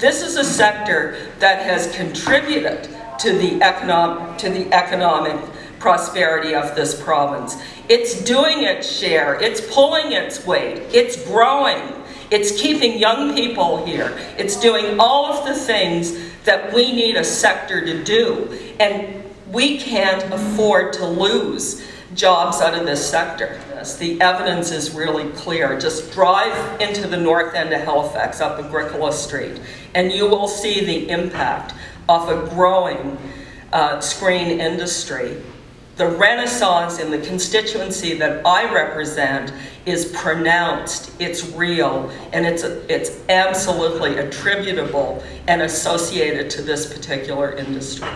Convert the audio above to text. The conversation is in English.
This is a sector that has contributed to the, economic, to the economic prosperity of this province. It's doing its share, it's pulling its weight, it's growing, it's keeping young people here, it's doing all of the things that we need a sector to do. And we can't afford to lose jobs out of this sector. The evidence is really clear. Just drive into the north end of Halifax up Agricola Street and you will see the impact of a growing uh, screen industry. The renaissance in the constituency that I represent is pronounced, it's real, and it's, it's absolutely attributable and associated to this particular industry.